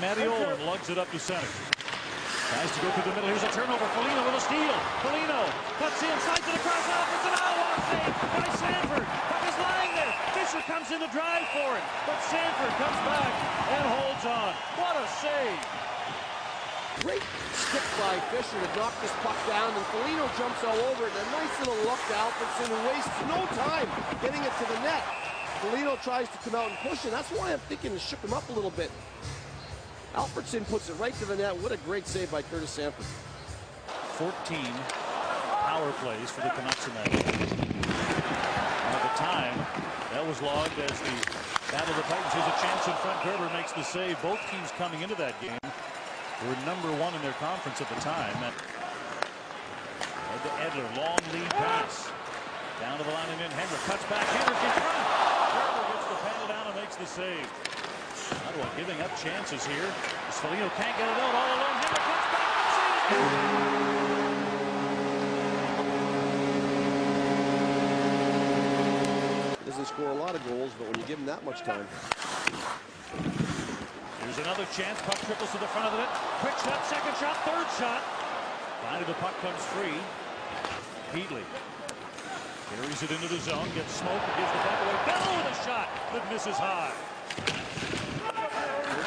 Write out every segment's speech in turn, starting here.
Mattiola lugs it up to center. Tries to go through the middle. Here's a turnover. Foligno with a steal. Foligno cuts in, slides it across Alfredsson. Oh, what a save by Sanford. Puck is lying there. Fisher comes in to drive for it, but Sanford comes back and holds on. What a save. Great stick by Fisher to knock this puck down, and Foligno jumps all over it. A nice little look to Alfredsson, who wastes no time getting it to the net. Foligno tries to come out and push it. That's why I'm thinking to shook him up a little bit. Alfredsson puts it right to the net. What a great save by Curtis Sanford. 14 power plays for the Canucks in that. At the time, that was logged as the Battle of the Titans. Here's a chance in front. Gerber makes the save. Both teams coming into that game were number one in their conference at the time. And to Edler, long lead pass. Down to the line and in. Henrik cuts back. Henrik in front. Gerber gets the panel down and makes the save. Ottawa giving up chances here. Foligno can't get it out all alone. Henrik cuts back. Doesn't score a lot of goals, but when you give him that much time. Here's another chance. Puck triples to the front of the net. Quick shot, second shot, third shot. Finally, the puck comes free. Heatley carries it into the zone, gets smoked, gives the puck away. Bell with a shot that misses high.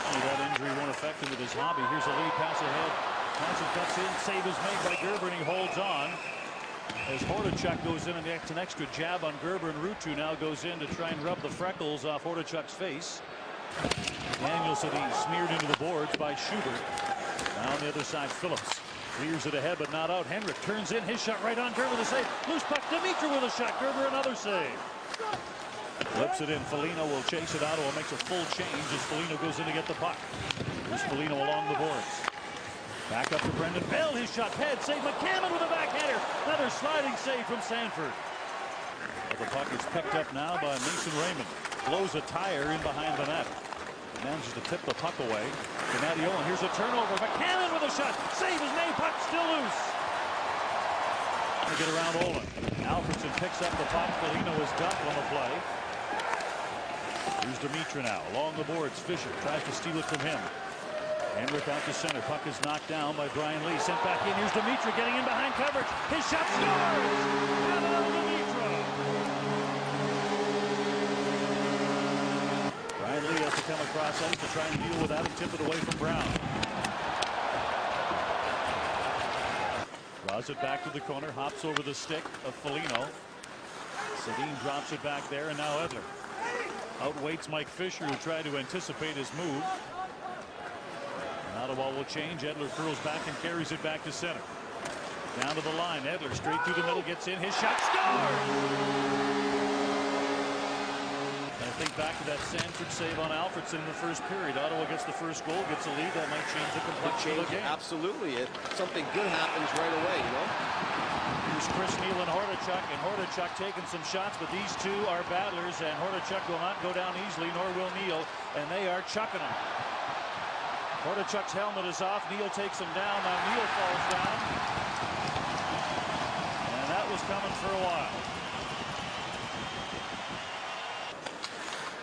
That injury won't affect him with his hobby. Here's a lead pass ahead. Thompson cuts in. Save is made by Gerber, and he holds on. As Hordichuk goes in and gets an extra jab on Gerber, and Ruutu now goes in to try and rub the freckles off Hordichuk's face. Daniel Sedin smeared into the boards by Schubert. Now on the other side, Phillips clears it ahead, but not out. Henrik turns in his shot right on Gerber the save. Loose puck. Demitra with a shot. Gerber another save. Flips it in. Foligno will chase it. Ottawa makes a full change as Foligno goes in to get the puck. Here's Foligno along the boards. Back up to Brendan Bell. His shot. Head save. McCammon with a backhander. Another sliding save from Sanford. But the puck is picked up now by Mason Raymond. Blows a tire in behind the net. Manages to tip the puck away. Gennady Owen. Here's a turnover. McCammon with a shot. Save is made. Puck still loose. Get around Olin. Alfredsson picks up the puck. Foligno is ducked on the play. Here's Demitra now. Along the boards. Fisher tries to steal it from him. Henrik out to center. Puck is knocked down by Brian Lee. Sent back in. Here's Demitra getting in behind coverage. His shot scores! Brian Lee has to come across ice to try and deal with that and tip it away from Brown. Draws it back to the corner. Hops over the stick of Foligno. Sedin drops it back there and now Edler. Outweights Mike Fisher who tried to anticipate his move. Ottawa will change. Edler curls back and carries it back to center. Down to the line. Edler straight through the middle gets in. His shot scores! Think back to that Sanford save on Alfredsson in the first period. Ottawa gets the first goal, gets a lead. That might change the complexion of the game. Absolutely. It, something good happens right away, you know? Here's Chris Neil and Hordichuk, and Hordichuk taking some shots, but these two are battlers, and Hordichuk will not go down easily, nor will Neil, and they are chucking him. Hordichuk's helmet is off. Neil takes him down. Now Neil falls down. And that was coming for a while.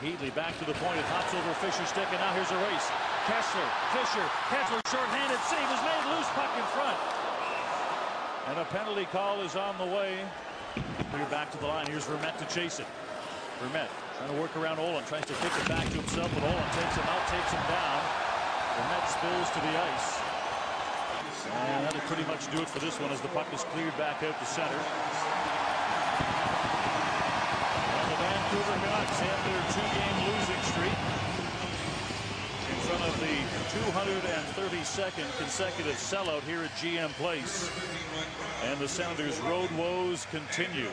Heatley back to the point. It hops over Fisher's stick, and now here's a race. Kesler, Fisher, Kesler short-handed. Save is made. Loose puck in front. And a penalty call is on the way. Clear back to the line. Here's Vermette to chase it. Vermette trying to work around Olin. Tries to kick it back to himself, but Olin takes him out, takes him down. Vermette spills to the ice. And that'll pretty much do it for this one as the puck is cleared back out to center. And the Vancouver Canucks end their two-game losing streak in front of the 232nd consecutive sellout here at GM Place. And the Senators' road woes continue.